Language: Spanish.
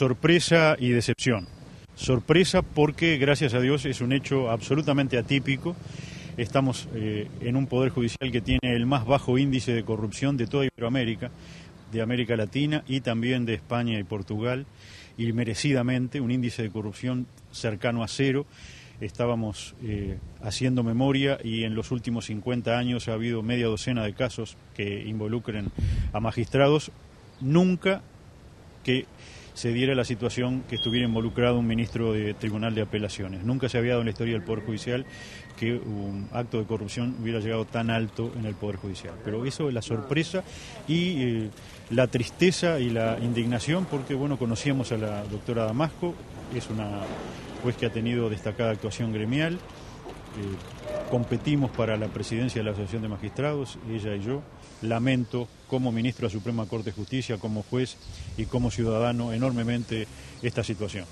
sorpresa y decepción. Sorpresa porque, gracias a Dios, es un hecho absolutamente atípico. Estamos eh, en un Poder Judicial que tiene el más bajo índice de corrupción de toda Iberoamérica, de América Latina y también de España y Portugal, y merecidamente un índice de corrupción cercano a cero. Estábamos eh, haciendo memoria y en los últimos 50 años ha habido media docena de casos que involucren a magistrados. Nunca que se diera la situación que estuviera involucrado un ministro de Tribunal de Apelaciones. Nunca se había dado en la historia del Poder Judicial que un acto de corrupción hubiera llegado tan alto en el Poder Judicial. Pero eso es la sorpresa y eh, la tristeza y la indignación porque, bueno, conocíamos a la doctora Damasco, es una juez que ha tenido destacada actuación gremial, eh, competimos para la presidencia de la Asociación de Magistrados, ella y yo. Lamento como ministro de la Suprema Corte de Justicia, como juez y como ciudadano enormemente esta situación.